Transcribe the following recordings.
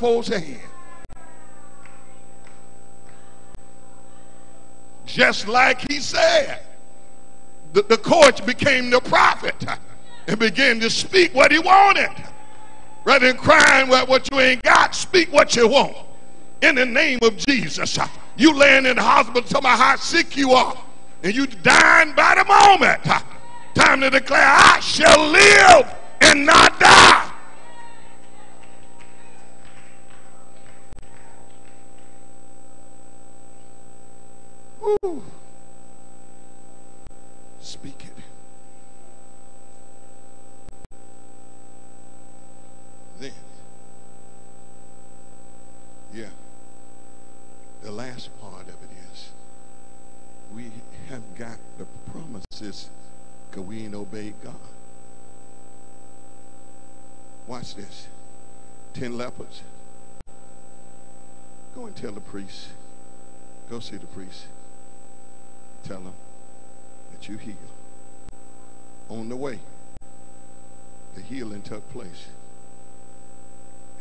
folks' hand. Just like he said, the, the coach became the prophet and began to speak what he wanted. Rather than crying what, what you ain't got, speak what you want. In the name of Jesus. You laying in the hospital talking about how sick you are. And you dying by the moment. Time to declare, I shall live and not die. Speak it. Then, yeah, the last part of it is we have got the promises because we ain't obeyed God. Watch this. Ten lepers. Go and tell the priest. Go see the priest. Tell him that you heal. On the way, the healing took place.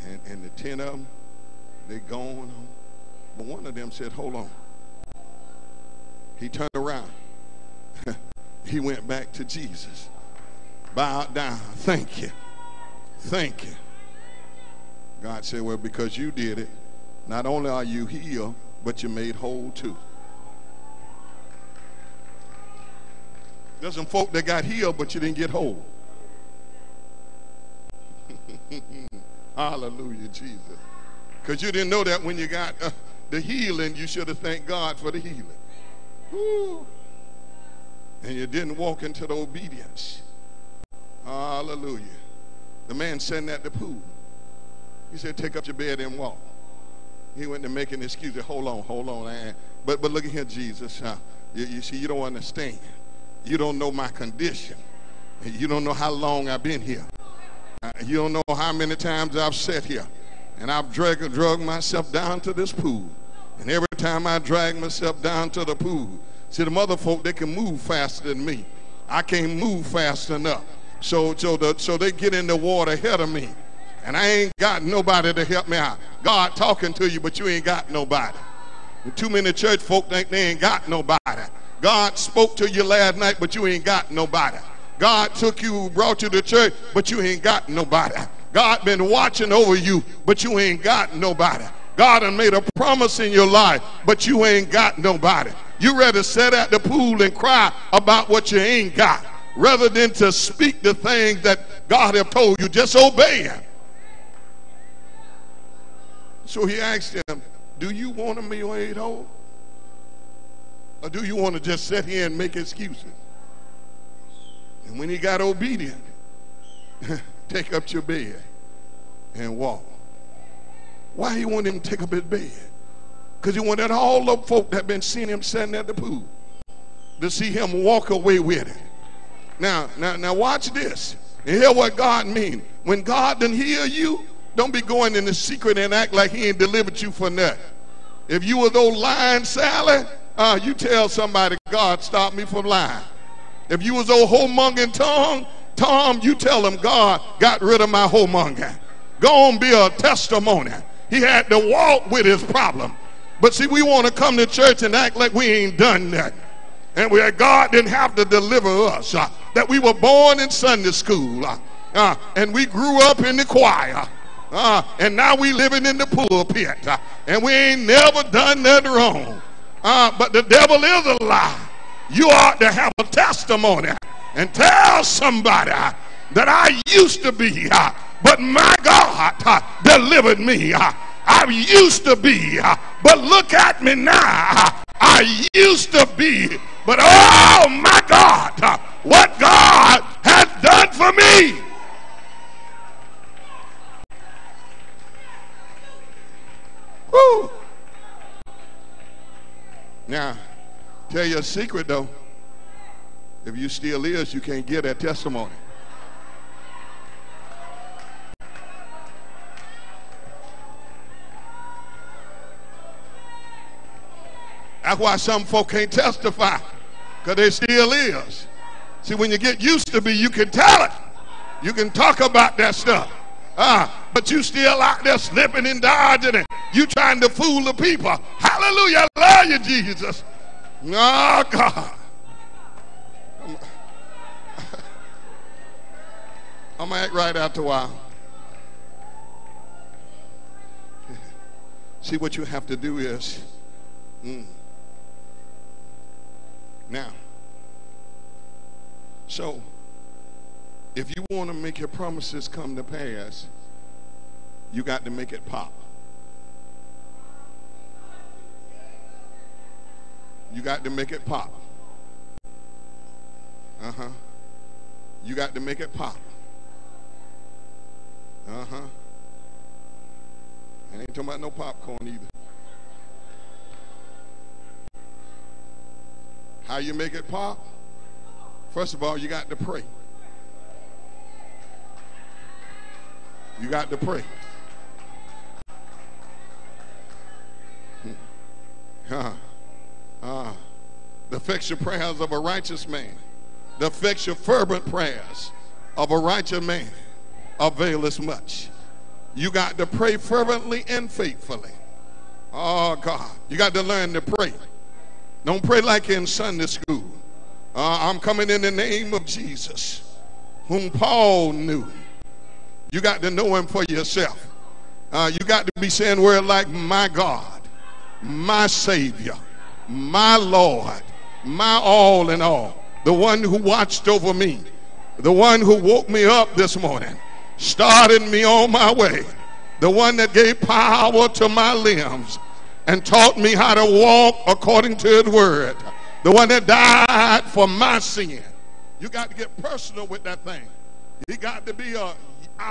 And, and the ten of them, they gone. But one of them said, hold on. He turned around. he went back to Jesus. Bowed down. Thank you. Thank you. God said, well, because you did it, not only are you healed, but you're made whole too. There's some folk that got healed, but you didn't get whole. Hallelujah, Jesus. Because you didn't know that when you got uh, the healing, you should have thanked God for the healing. Woo. And you didn't walk into the obedience. Hallelujah. The man sitting at the pool. He said, take up your bed and walk. He went to make an excuse. Hold on, hold on. But, but look at here, Jesus. Uh, you, you see, you don't understand. You don't know my condition. You don't know how long I've been here. Uh, you don't know how many times I've sat here. And I've drug, drug myself down to this pool. And every time I drag myself down to the pool, see, the mother folk, they can move faster than me. I can't move fast enough. So, so, the, so they get in the water ahead of me. And I ain't got nobody to help me out. God talking to you, but you ain't got nobody. And too many church folk think they ain't got nobody. God spoke to you last night, but you ain't got nobody. God took you, brought you to church, but you ain't got nobody. God been watching over you, but you ain't got nobody. God has made a promise in your life, but you ain't got nobody. You rather sit at the pool and cry about what you ain't got rather than to speak the things that God have told you. Just obey him. So he asked him, do you want a meal made whole? Or do you want to just sit here and make excuses? And when he got obedient, take up your bed and walk. Why he wanted him to take up his bed? Because he wanted all the folk that been seeing him sitting at the pool to see him walk away with it. Now, now, now watch this. And hear what God mean. When God didn't hear you, don't be going in the secret and act like he ain't delivered you for nothing. If you was old lying Sally, uh, you tell somebody, God, stop me from lying. If you was old homongering tongue, Tom, you tell him, God got rid of my homongering. Go on, be a testimony. He had to walk with his problem. But see, we want to come to church and act like we ain't done nothing. And we, God didn't have to deliver us. Uh, that we were born in Sunday school. Uh, uh, and we grew up in the choir. Uh, and now we living in the pulpit. Uh, and we ain't never done nothing wrong. Uh, but the devil is a lie. You ought to have a testimony and tell somebody that I used to be, uh, but my God uh, delivered me. Uh, I used to be, but look at me now. I used to be, but oh my God, what God has done for me. Woo. Now, tell you a secret though. If you still is, you can't get that testimony. That's why some folk can't testify, because they still is. See, when you get used to be, you can tell it. You can talk about that stuff. Ah, but you still out there slipping and dodging and you trying to fool the people. Hallelujah. I love you, Jesus. Oh, God. I'm going to act right after a while. See, what you have to do is, mm, now, so if you want to make your promises come to pass, you got to make it pop. You got to make it pop. Uh huh. You got to make it pop. Uh huh. I ain't talking about no popcorn either. How you make it pop? First of all, you got to pray. You got to pray. Uh, uh, the effectual prayers of a righteous man, the effectual fervent prayers of a righteous man avail availeth much. You got to pray fervently and faithfully. Oh, God. You got to learn to pray. Don't pray like in Sunday school. Uh, I'm coming in the name of Jesus, whom Paul knew. You got to know him for yourself. Uh, you got to be saying word like my God, my Savior, my Lord, my all in all, the one who watched over me, the one who woke me up this morning, started me on my way, the one that gave power to my limbs and taught me how to walk according to his word, the one that died for my sin. You got to get personal with that thing. He got to be a,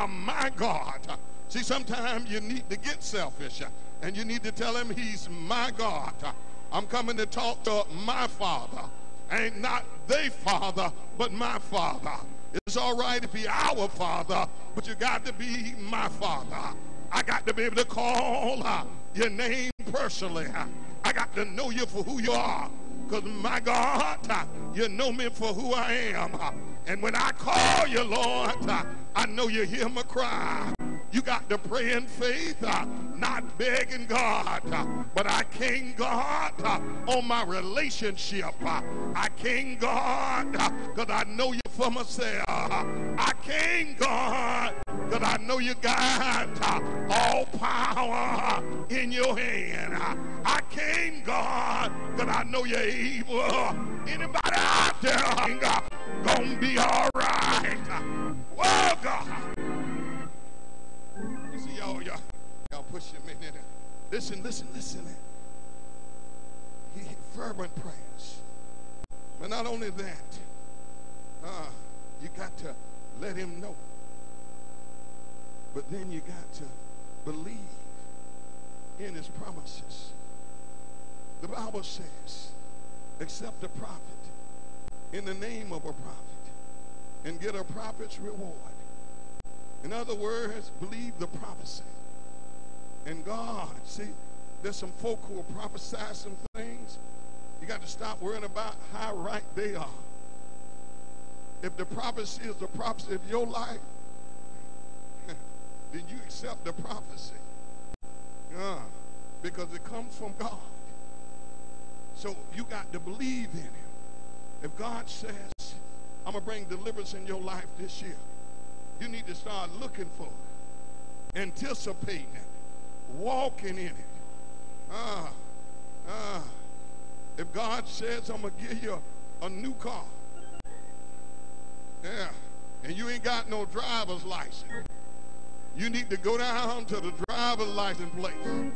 my God. See, sometimes you need to get selfish and you need to tell him he's my God. I'm coming to talk to my father. Ain't not they father, but my father. It's all right if he our father, but you got to be my father. I got to be able to call uh, your name personally. I got to know you for who you are. Because my God, uh, you know me for who I am. And when I call you, Lord, uh, I know you hear my cry. You got to pray in faith, uh, not begging God, uh, but I came, God, uh, on my relationship. Uh, I came, God, because I know you for myself. I came, God, because I know you got all power in your hand. I came, God, because I know you're able. Anybody out there gonna be all right? Well, God y'all, y'all, y'all push him in. Listen, listen, listen. He, fervent prayers. But not only that, uh, you got to let him know. But then you got to believe in his promises. The Bible says, accept a prophet in the name of a prophet and get a prophet's reward. In other words, believe the prophecy. And God, see, there's some folk who will prophesy some things. You got to stop worrying about how right they are. If the prophecy is the prophecy of your life, then you accept the prophecy. Uh, because it comes from God. So you got to believe in him. If God says, I'm going to bring deliverance in your life this year, you need to start looking for it, anticipating it, walking in it. Ah, ah. If God says, I'm going to give you a, new car, yeah, and you ain't got no driver's license, you need to go down to the driver's license place.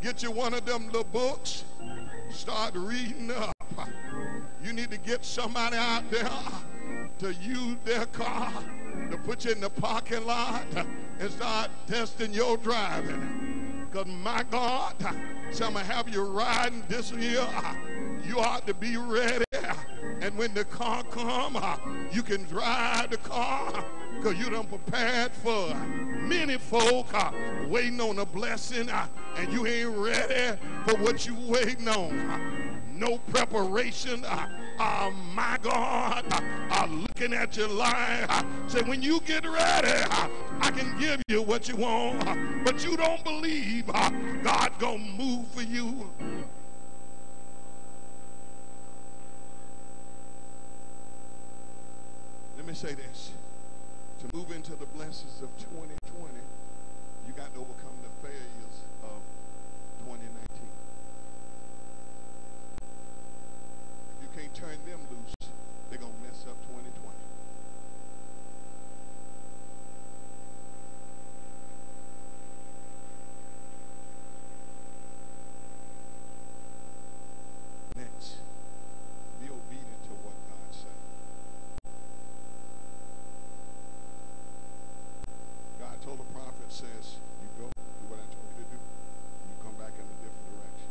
Get you one of them little books. Start reading up. You need to get somebody out there to use their car to put you in the parking lot and start testing your driving. Because my God, so I'm going to have you riding this year. You ought to be ready. And when the car come, you can drive the car because you done prepared for many folk waiting on a blessing and you ain't ready for what you waiting on. No preparation uh, my God, uh, looking at your life. Say, when you get ready, I can give you what you want. But you don't believe God gonna move for you. Let me say this. To move into the blessings of 2020, you got to overcome the failures of 2019. If you can't turn them loose, they're going to mess up 2020. Next, be obedient to what God said. God told the prophet, says, you go, do what I told you to do. You come back in a different direction.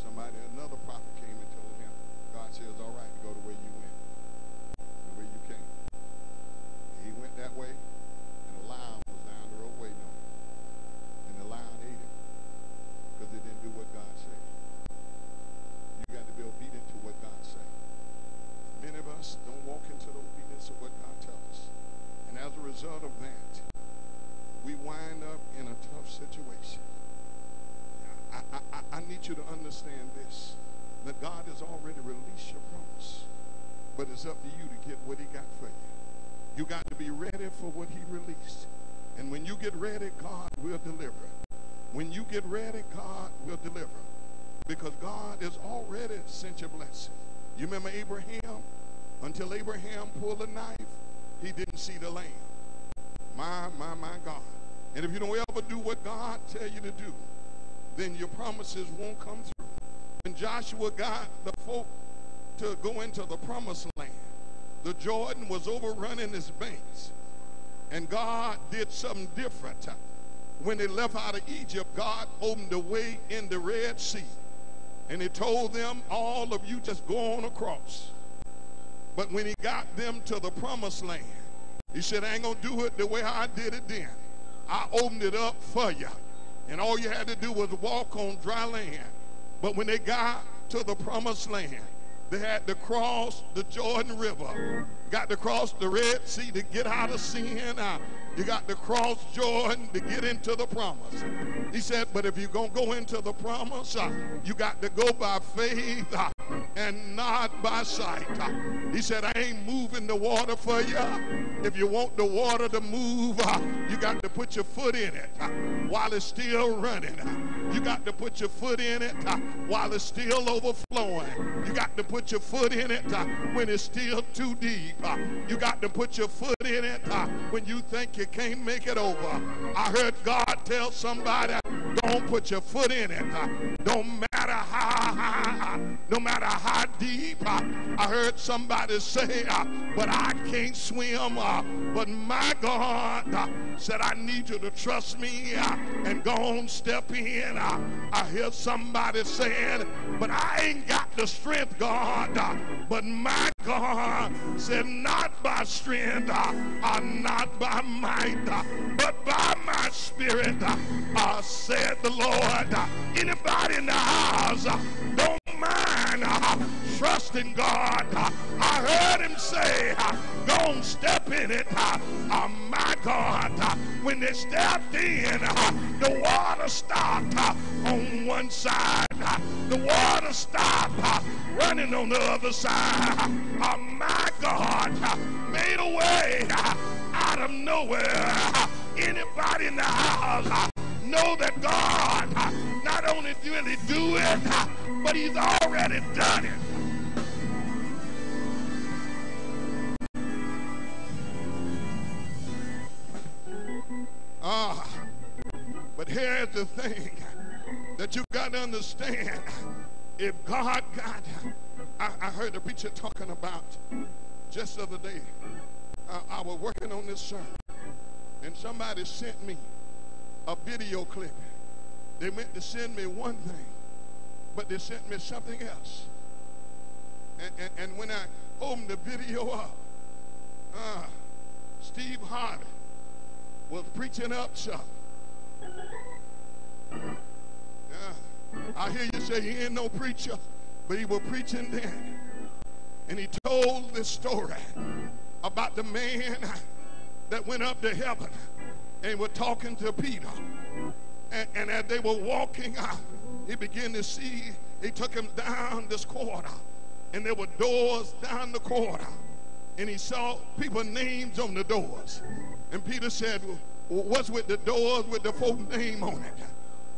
Somebody, another prophet came and told him, God says, all right, go the way you went, the way you came. He went that way, and a lion was down the road waiting on him. And the lion ate him because it didn't do what God said. You got to be obedient to what God said. Many of us don't walk into the obedience of what God tells us. And as a result of that, we wind up in a tough situation. I, I, I, I need you to understand this that God has already released your promise, but it's up to you to get what He got for you. You got to be ready for what He released. And when you get ready, God will deliver. When you get ready, God will deliver. Because God has already sent your blessing. You remember Abraham? Until Abraham pulled a knife, he didn't see the lamb. My, my, my God. And if you don't ever do what God tell you to do, then your promises won't come through. When Joshua got the folk to go into the promised land, the Jordan was overrunning its banks. And God did something different. When they left out of Egypt, God opened the way in the Red Sea. And he told them, all of you just go on across. But when he got them to the promised land, he said, I ain't going to do it the way I did it then. I opened it up for you. And all you had to do was walk on dry land. But when they got to the promised land, they had to cross the Jordan River. Got to cross the Red Sea to get out of sin. You got to cross Jordan to get into the promise. He said, but if you're going to go into the promise, uh, you got to go by faith uh, and not by sight. Uh, he said, I ain't moving the water for you. If you want the water to move, uh, you got to put your foot in it uh, while it's still running. You got to put your foot in it uh, while it's still overflowing. You got to put your foot in it when it's still too deep. You got to put your foot in it when you think you can't make it over. I heard God tell somebody, don't put your foot in it. Don't matter how no matter how deep. I heard somebody say, uh, but I can't swim. Uh, but my God uh, said, I need you to trust me uh, and go on, step in. Uh. I hear somebody saying, but I ain't got the strength, God. Uh, but my God said, not by strength, not by might, but by my spirit, said the Lord. Anybody in the house don't mind uh, trusting God. I heard him say, on, step in it. Uh, uh, my God, when they stepped in, uh, the water stopped on one side. The water stopped running on the other side. Oh, my God made a way out of nowhere. Anybody in the house know that God uh, not only he do it, uh, but he's already done it. Ah, but here's the thing that you've got to understand. If God got, I, I heard a preacher talking about just the other day. I, I was working on this sermon, and somebody sent me a video clip. They meant to send me one thing, but they sent me something else. And, and, and when I opened the video up, uh, Steve Harvey was preaching up. Yeah. I hear you say he ain't no preacher. But he was preaching then. And he told this story about the man that went up to heaven and were talking to Peter. And, and as they were walking out, he began to see, he took him down this corridor. And there were doors down the corridor. And he saw people names on the doors. And Peter said, what's with the doors with the folk name on it?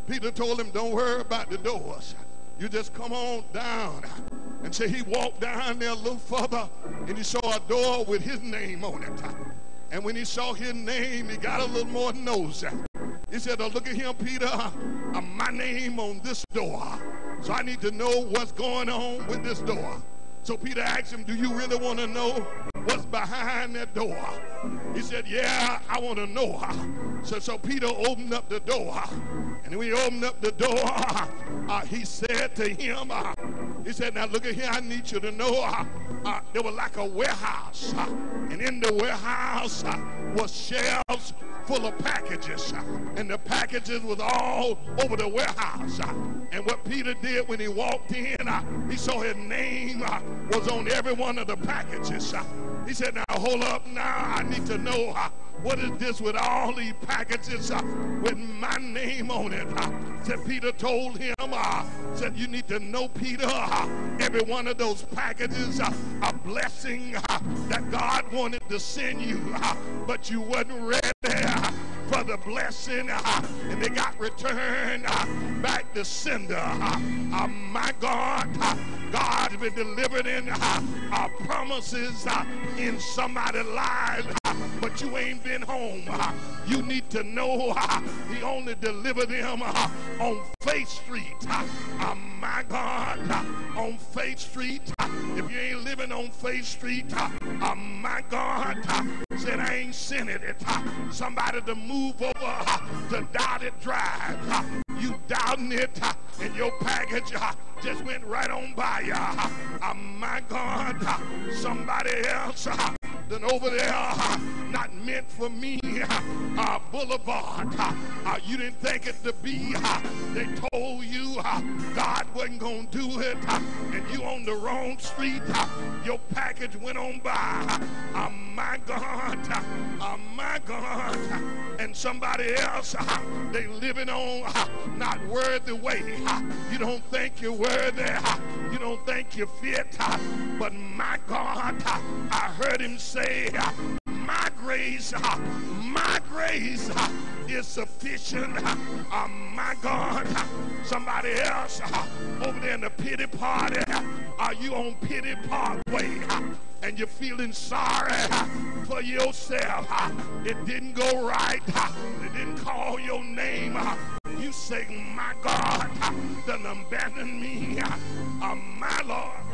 Peter told him, don't worry about the doors. You just come on down. And so he walked down there a little further and he saw a door with his name on it. And when he saw his name, he got a little more nosy. He said, oh, look at him, Peter. Uh, my name on this door. So I need to know what's going on with this door. So Peter asked him, do you really want to know what's behind that door? He said, yeah, I want to know. So, so Peter opened up the door. And when he opened up the door, uh, he said to him, uh, he said, now look at here, I need you to know uh, uh there was like a warehouse. Uh, and in the warehouse uh, was shelves full of packages. and the packages was all over the warehouse. and what Peter did when he walked in, he saw his name was on every one of the packages. he said, now hold up now, I need to know what is this with all these packages uh, with my name on it? Uh, said Peter told him, uh, said you need to know Peter, uh, every one of those packages uh, a blessing uh, that God wanted to send you, uh, but you wasn't ready uh, for the blessing and they got returned back to sender. Uh, my God, God has been delivered in uh, promises in somebody's life, but you ain't been home. you need to know he only delivered them on Faith Street. my God, on Faith Street. if you ain't living on Faith Street, my God, said I ain't sending it. somebody to move over to Dotted Drive. you doubting it, and your package just went right on by. Uh, my God, somebody else than over there, not meant for me, uh, Boulevard. Uh, you didn't think it to be. Uh, they told you God wasn't going to do it, and you on the wrong street. Your package went on by. My God, my God. And somebody else, uh, they living on uh, not worthy way. Uh, you don't think you're worthy. Uh, you don't think you're fit. Uh, but my God, uh, I heard him say, my grace, my grace is sufficient. My God, somebody else over there in the pity party, are you on pity parkway? and you're feeling sorry for yourself. It didn't go right. They didn't call your name. You say, my God done abandoned me. Uh, my Lord.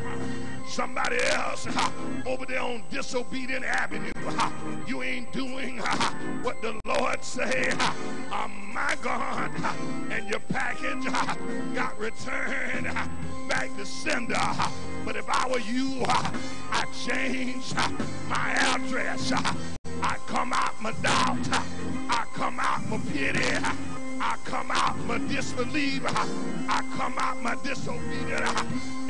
Somebody else over there on disobedient avenue. You ain't doing what the Lord said. Oh, my God. And your package got returned back to sender. But if I were you, I'd change my address. I come out my doubt. I come out my pity. I come out my disbelief. I come out my disobedient.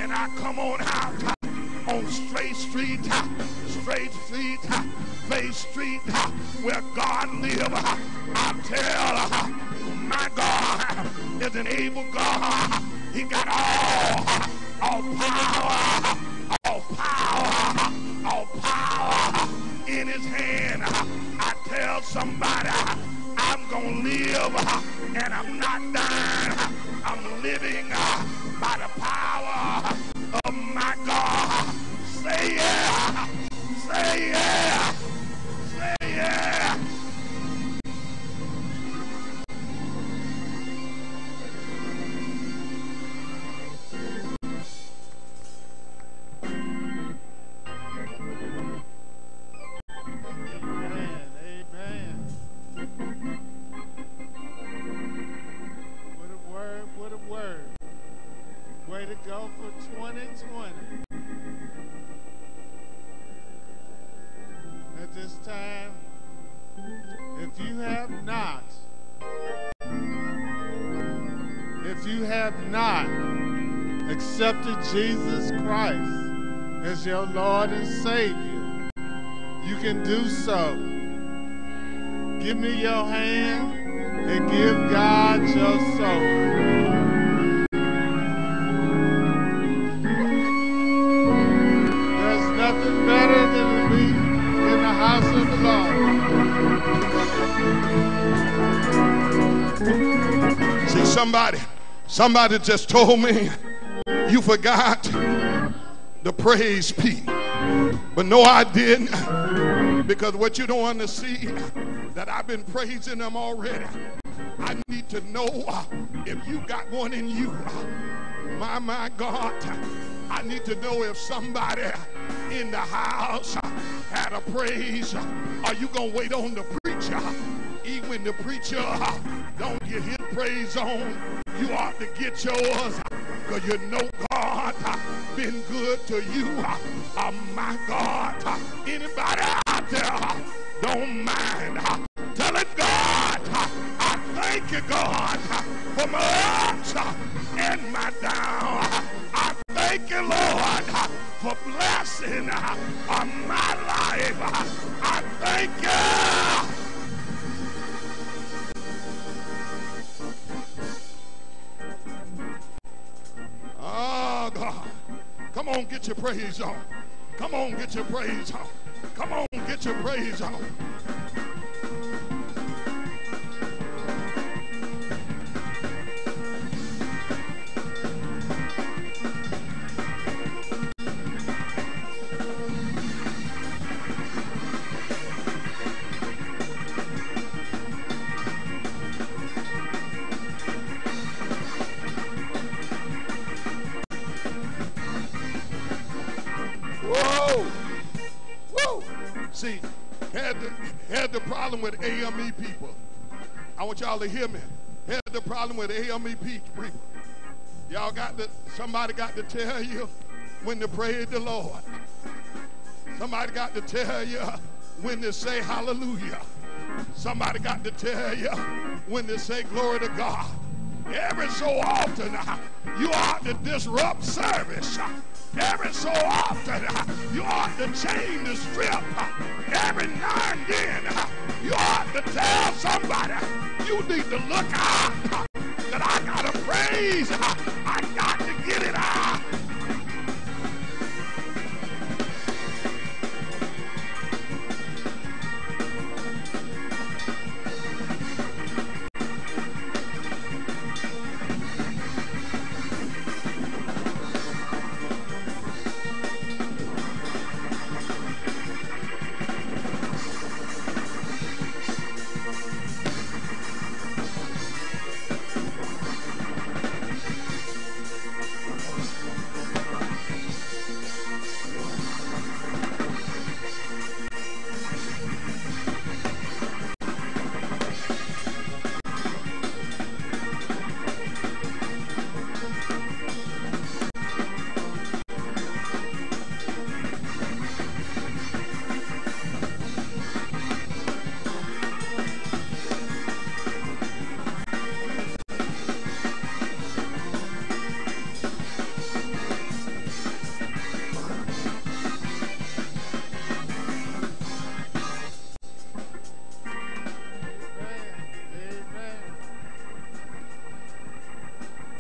And I come on out on Straight Street, Straight Street, Faith Street, where God live. I tell oh, my God is an able God. He got all, all power, all power, all power in his hand. I tell somebody I'm going to live and I'm not dying. I'm living by the Jesus Christ as your Lord and Savior, you can do so. Give me your hand and give God your soul. There's nothing better than to be in the house of the Lord. See, somebody, somebody just told me forgot the praise P. But no, I didn't. Because what you don't want to see that I've been praising them already. I need to know uh, if you got one in you. Uh, my, my God. I need to know if somebody in the house uh, had a praise. Are you going to wait on the preacher? Even when the preacher uh, don't get his praise on, you ought to get yours because you know God been good to you. Oh, my God. Anybody out there don't mind telling God, I thank you, God, for my ups and my down. Praise on. Come on, get your praise on. Somebody got to tell you when to praise the Lord. Somebody got to tell you when to say hallelujah. Somebody got to tell you when to say glory to God. Every so often, uh, you ought to disrupt service. Every so often, uh, you ought to change the strip. Every now and then, uh, you ought to tell somebody, you need to look out that I got to praise.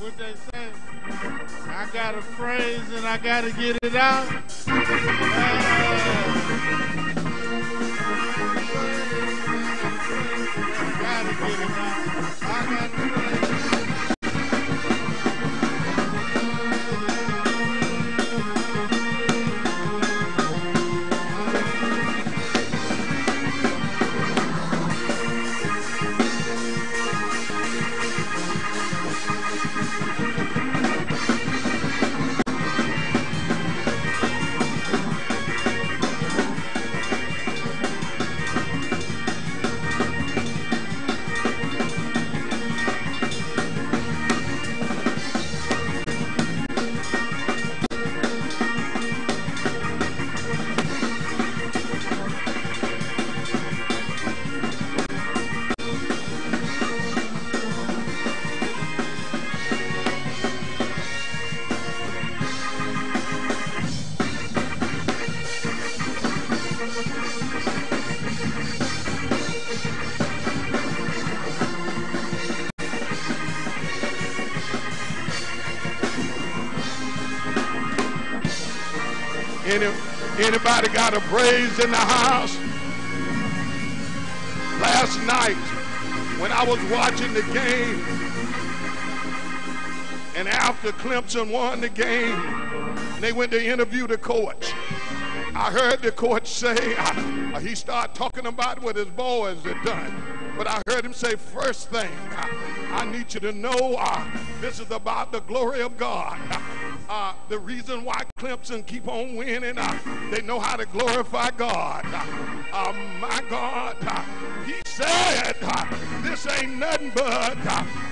What they say? I got to praise and I got to get it out. I anybody got a praise in the house? Last night, when I was watching the game, and after Clemson won the game, they went to interview the coach. I heard the coach say, uh, he started talking about what his boys had done. But I heard him say, first thing, uh, I need you to know uh, this is about the glory of God. Uh, the reason why Clemson keep on winning, uh, they know how to glorify God. Uh, uh my God, uh, he said, uh, this ain't nothing but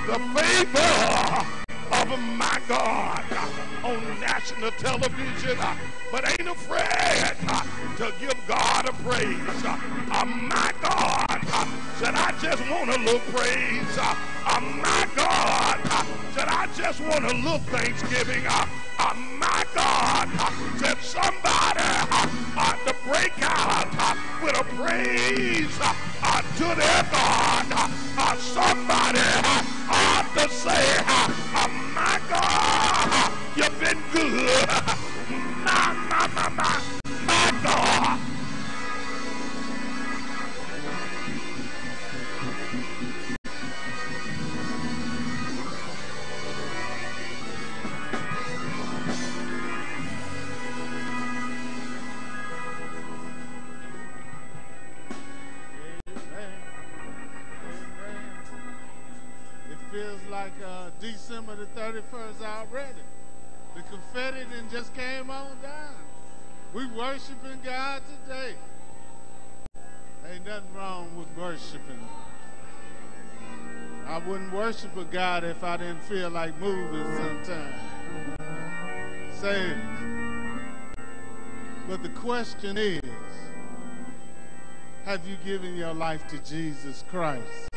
the favor of my God on national television, but ain't afraid to give God a praise. My God said, I just want a little praise. My God said, I just want a little thanksgiving. My God said, somebody uh, ought to break out uh, with a praise uh, to their God. Somebody ought to say, my God, you've been good. December the 31st already. The confetti then just came on down. We worshiping God today. Ain't nothing wrong with worshiping. I wouldn't worship a God if I didn't feel like moving sometimes. Say, but the question is, have you given your life to Jesus Christ?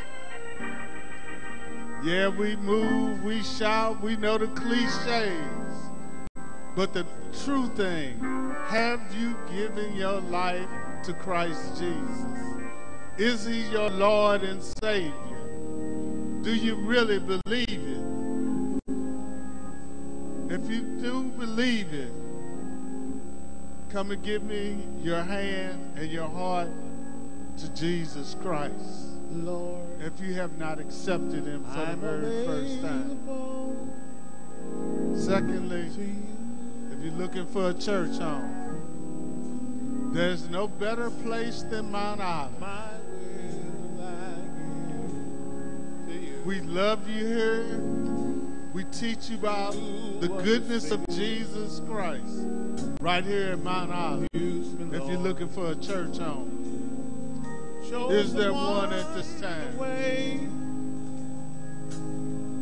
Yeah, we move, we shout, we know the cliches. But the true thing, have you given your life to Christ Jesus? Is he your Lord and Savior? Do you really believe it? If you do believe it, come and give me your hand and your heart to Jesus Christ. Lord. If you have not accepted him for the very first time. Secondly, if you're looking for a church home, there's no better place than Mount Olive. We love you here. We teach you about the goodness of Jesus Christ right here at Mount Olive. If you're looking for a church home. Is there one at this time?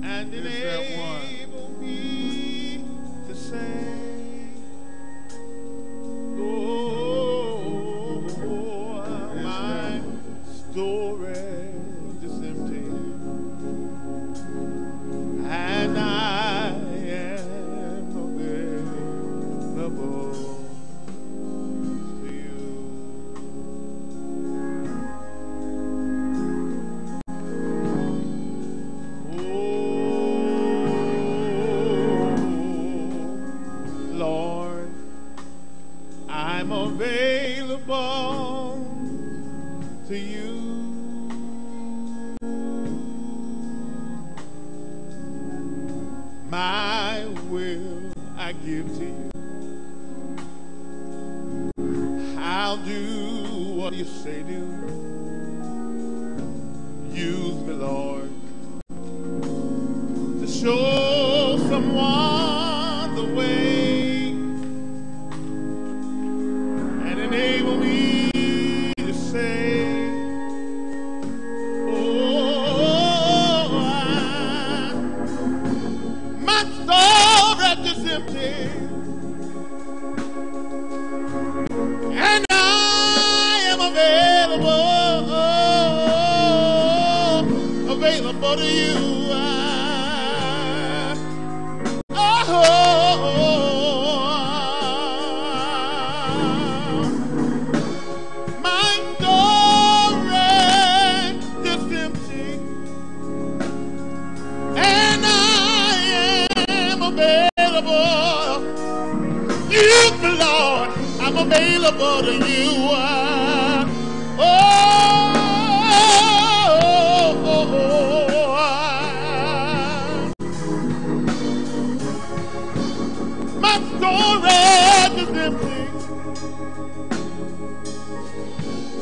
And Is there one? me to say, available. To you. Oh, oh, oh, my storage is empty.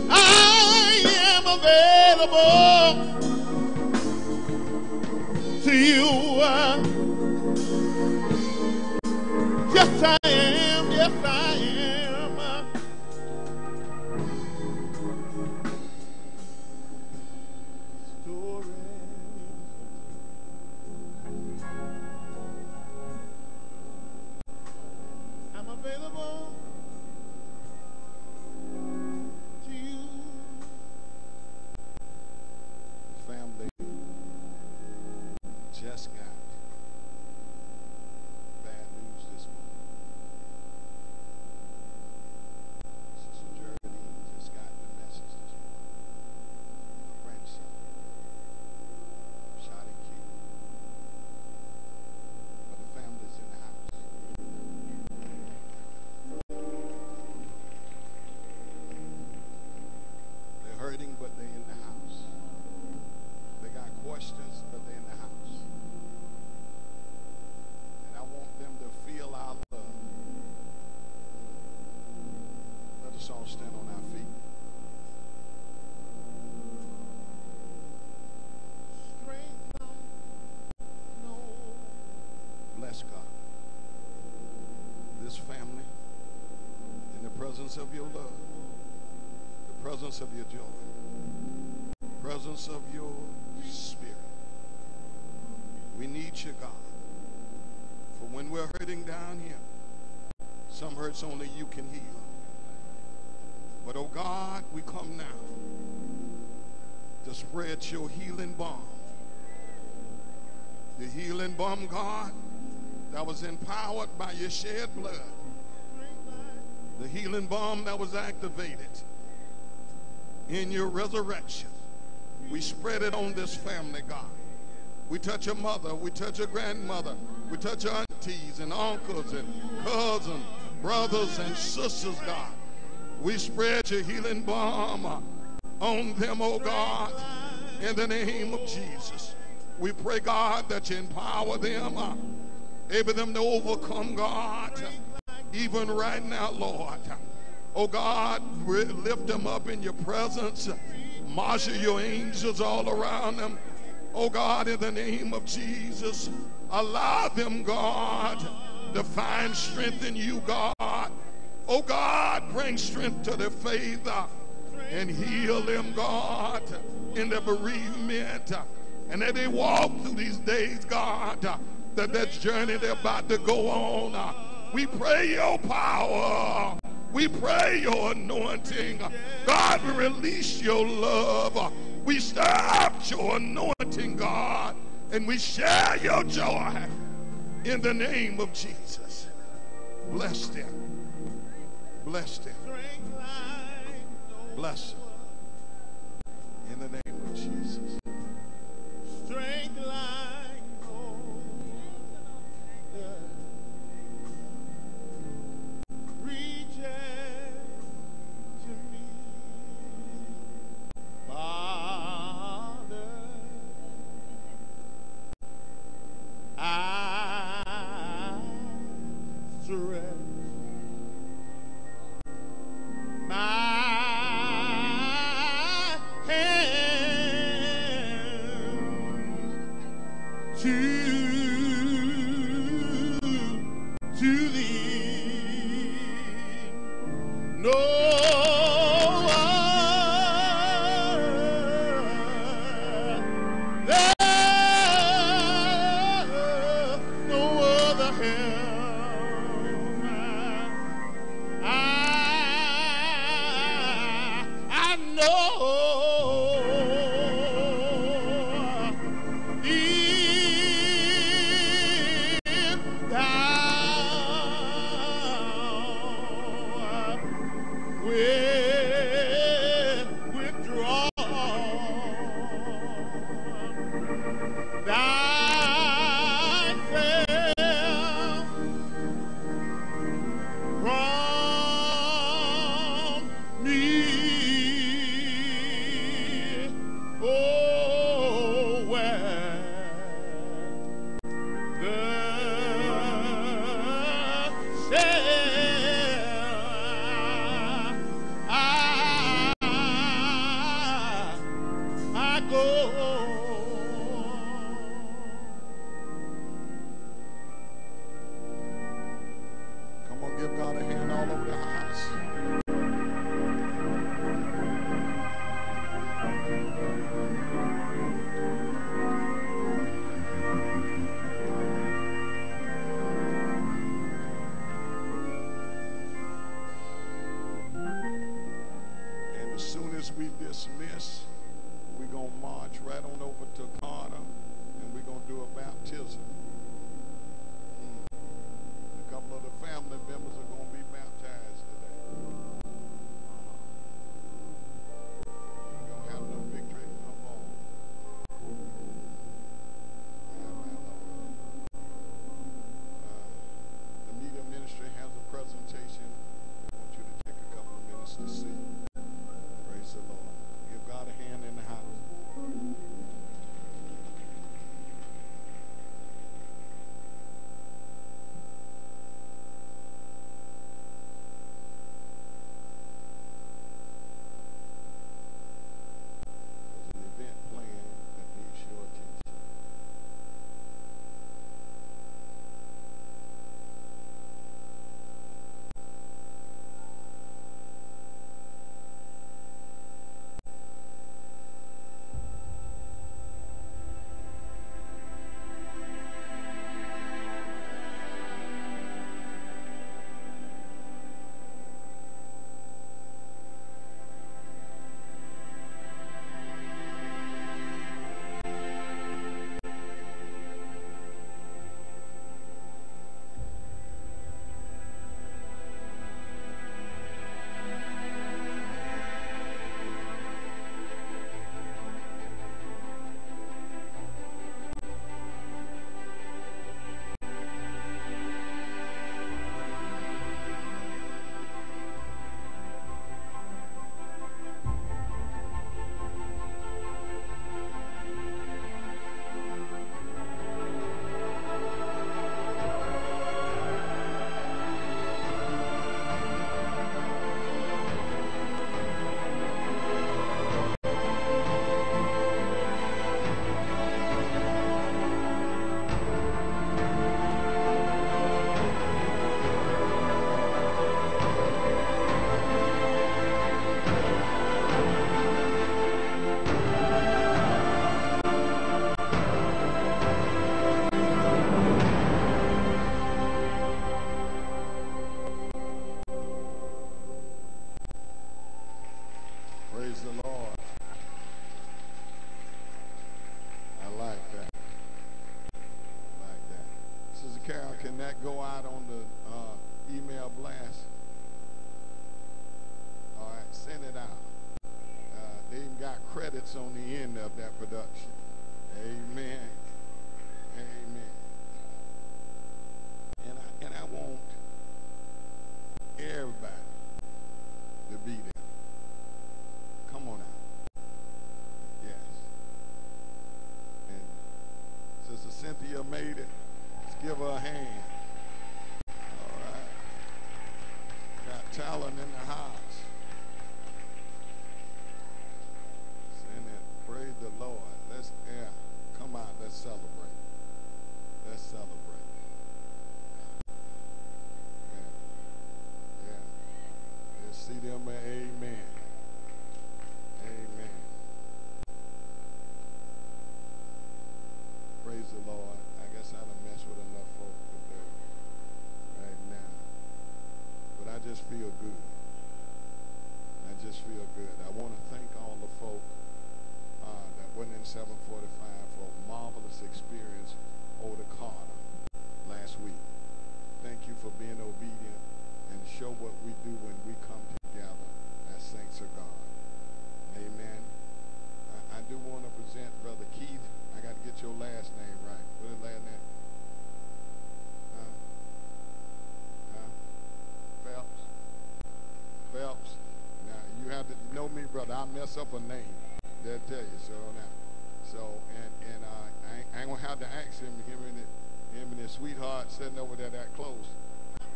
I am available to you. Only you can heal. But oh God, we come now to spread your healing balm. The healing balm, God, that was empowered by your shed blood. The healing balm that was activated in your resurrection. We spread it on this family, God. We touch your mother, we touch your grandmother, we touch your aunties and uncles and cousins, brothers and sisters, God. We spread your healing balm on them, oh God, in the name of Jesus. We pray, God, that you empower them, able them to overcome, God, even right now, Lord. Oh God, lift them up in your presence. Marshal your angels all around them. Oh God, in the name of Jesus, allow them, God, find strength in you, God. Oh God, bring strength to their faith uh, and heal them, God, in their bereavement. uh, and as they walk through these days, God, uh, that that journey they're about to go on, we pray your power. We pray your anointing. God, we release your love. We stir up your anointing, God, and we share your joy in the name of Jesus. Bless them. Bless them. Bless them. 745 for a marvelous experience over the Carter last week. Thank you for being obedient and show what we do when we come together as saints of God. Amen. I, I do want to present Brother Keith. I got to get your last name right. What is last name? Huh? Huh? Phelps. Phelps. Now you have to know me, brother. I mess up a name. They'll tell you so now. So and and uh, I, ain't, I ain't gonna have to ask him. Him and it, him and his sweetheart sitting over there that close.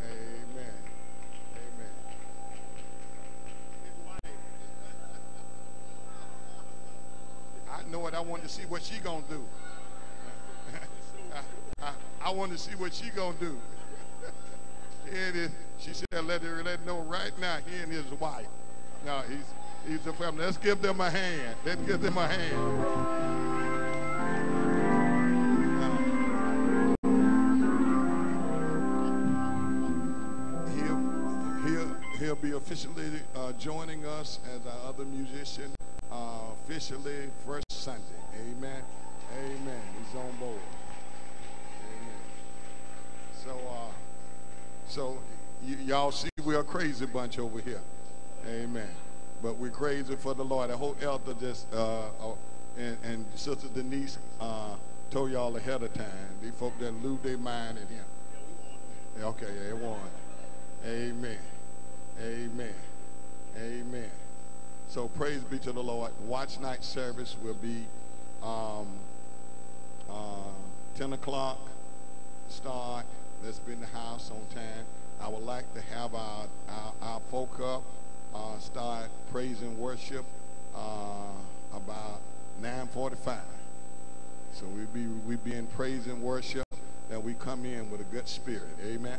Amen. Amen. His. I know it. I wanted to see what she gonna do. I, I, I wanted to see what she gonna do. Here it is. She said, "Let her let know right now." He and his wife. No, he's he's a family. Let's give them a hand. Let's give them a hand. Officially uh, joining us as our other musician uh, officially first Sunday. Amen. Amen. He's on board. Amen. So, uh, so y'all see we're a crazy bunch over here. Amen. But we're crazy for the Lord. I hope Elder just uh, uh, and, and Sister Denise uh, told y'all ahead of time. These folk that lose their mind in him. Okay, won. Amen. Amen. Amen. So praise be to the Lord. Watch night service will be um, uh, 10 o'clock start. Let's be in the house on time. I would like to have our, our, our folk up uh, start praise and worship uh, about 9.45. So we be we be in praise and worship that we come in with a good spirit. Amen.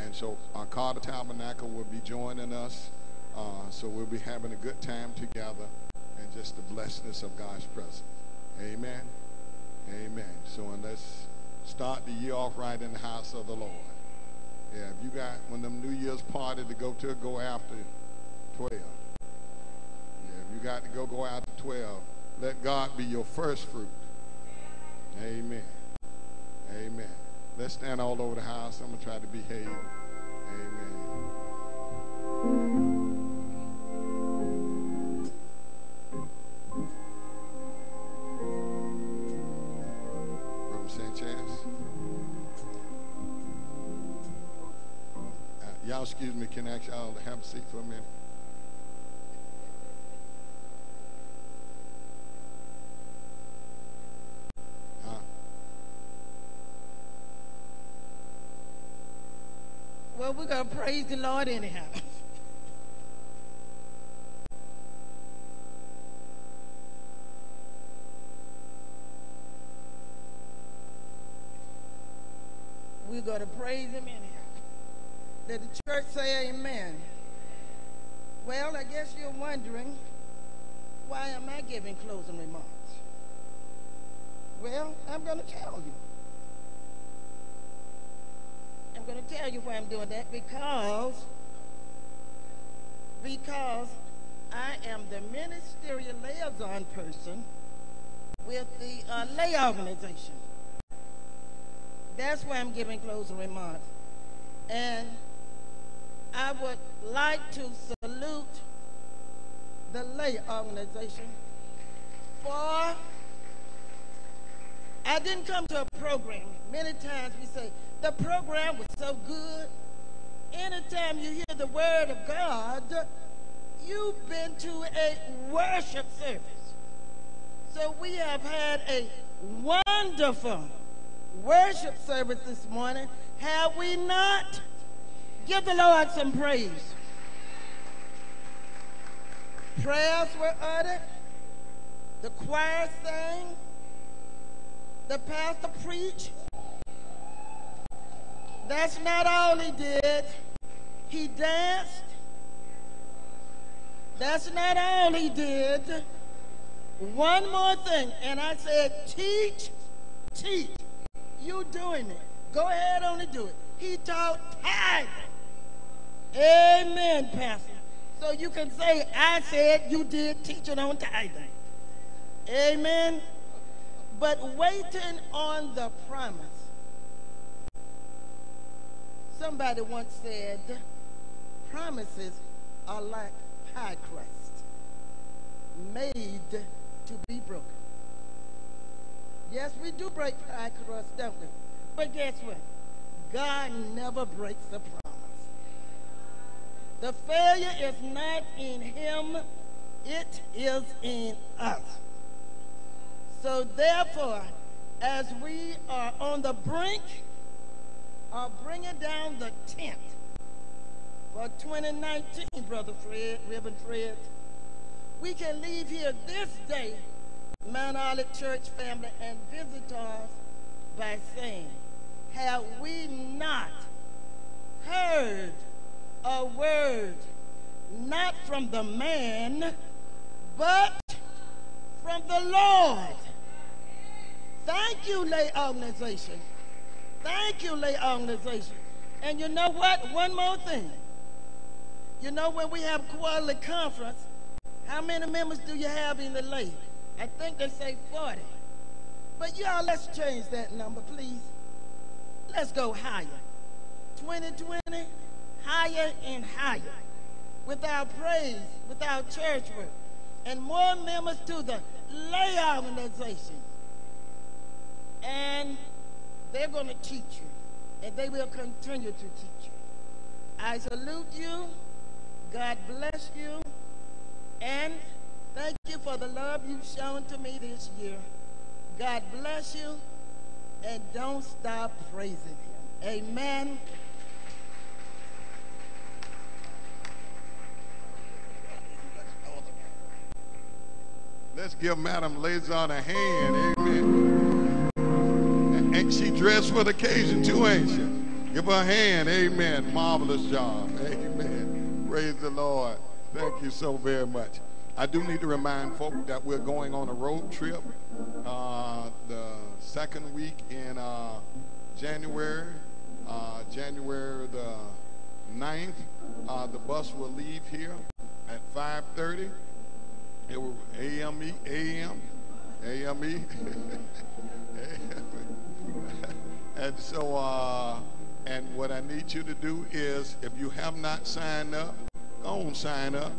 And so our Carter Tabernacle will be joining us. Uh, so we'll be having a good time together and just the blessedness of God's presence. Amen. Amen. So and let's start the year off right in the house of the Lord. Yeah, if you got one of them New Year's party to go to, go after 12. Yeah, if you got to go, go after 12. Let God be your first fruit. Amen. Amen. Let's stand all over the house. I'm going to try to behave. Amen. Sanchez. Uh, y'all excuse me. Can I ask y'all to have a seat for a minute? Huh? Well, we're going to praise the Lord anyhow. we're going to praise him anyhow. Let the church say amen. Well, I guess you're wondering, why am I giving closing remarks? Well, I'm going to tell you. I'm going to tell you why I'm doing that because because I am the ministerial liaison person with the uh, lay organization. That's why I'm giving closing remarks. And I would like to salute the lay organization for I didn't come to a program. Many times we say, the program was so good. Anytime you hear the word of God, you've been to a worship service. So we have had a wonderful worship service this morning. Have we not? Give the Lord some praise. Prayers were uttered. The choir sang. The pastor preached. That's not all he did. He danced. That's not all he did. One more thing, and I said, teach, teach. You doing it. Go ahead on and do it. He taught tithing. Amen, Pastor. So you can say, I said you did teaching on tithing. Amen. But waiting on the promise. Somebody once said, promises are like pie crust, made to be broken. Yes, we do break pie crust, don't we? But guess what? God never breaks a promise. The failure is not in him, it is in us. So therefore, as we are on the brink of bringing down the tent for 2019, Brother Fred, Reverend Fred, we can leave here this day, Mount Olive Church family and visitors, by saying, have we not heard a word not from the man, but from the Lord? Thank you, lay organization. Thank you, lay organization. And you know what? One more thing. You know when we have quarterly conference, how many members do you have in the lay? I think they say 40. But y'all, let's change that number, please. Let's go higher. 2020, higher and higher. With our praise, with our church work, and more members to the lay organization. And they're going to teach you, and they will continue to teach you. I salute you. God bless you. And thank you for the love you've shown to me this year. God bless you. And don't stop praising him. Amen. Let's give Madam Lazon a hand. Amen. She dressed for the occasion too, ain't she? Give her a hand. Amen. Marvelous job. Amen. Praise the Lord. Thank you so very much. I do need to remind folk that we're going on a road trip uh, the second week in uh, January, uh, January the 9th. Uh, the bus will leave here at 5.30. It will AME, AM, AME. and so, uh, and what I need you to do is, if you have not signed up, go on sign up.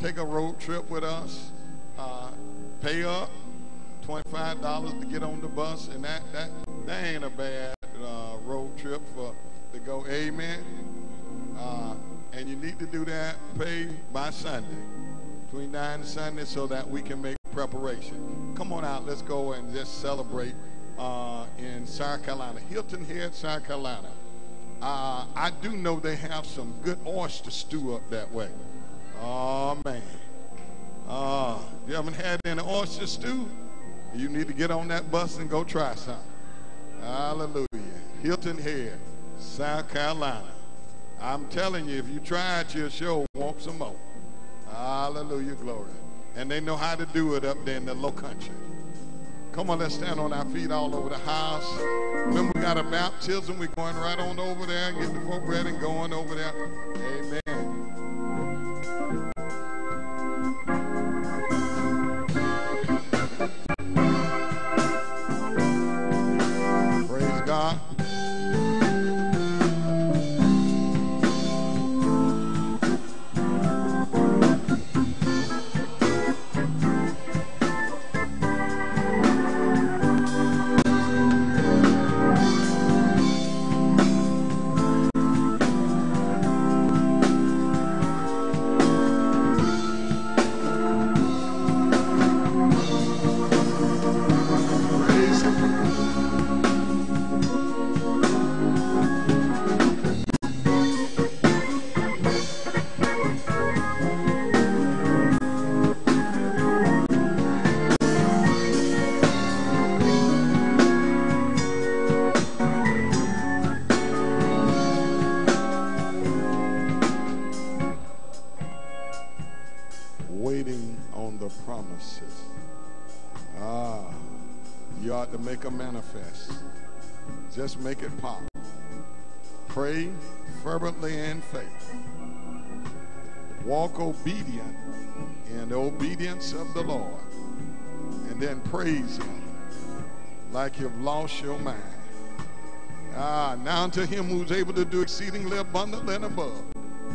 Take a road trip with us. Uh, pay up $25 to get on the bus, and that that that ain't a bad uh, road trip for to go. Amen. Uh, and you need to do that. Pay by Sunday between 9 and Sunday so that we can make preparation. Come on out. Let's go and just celebrate uh, in South Carolina. Hilton Head, South Carolina. Uh, I do know they have some good oyster stew up that way. Oh, man. Uh, you haven't had any oyster stew? You need to get on that bus and go try some. Hallelujah. Hilton Head, South Carolina. I'm telling you, if you try it, you'll sure want some more. Hallelujah, glory. And they know how to do it up there in the low country. Come on, let's stand on our feet all over the house. Remember, we got a baptism. We're going right on over there. Get the ready and going over there. Amen. Just make it pop. Pray fervently in faith. Walk obedient in the obedience of the Lord. And then praise Him like you've lost your mind. Ah, now to Him who's able to do exceedingly abundantly and above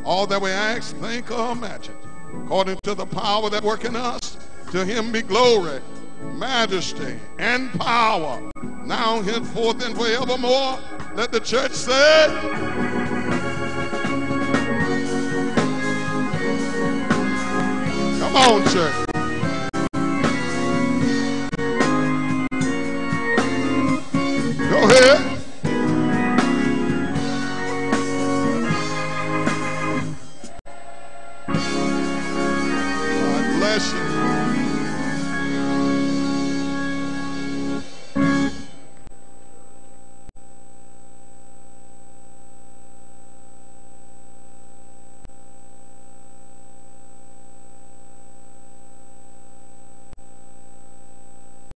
all that we ask, think, or imagine, according to the power that work in us, to Him be glory, majesty, and power, now, henceforth, and forevermore. Let the church say, Come on, church. Go ahead.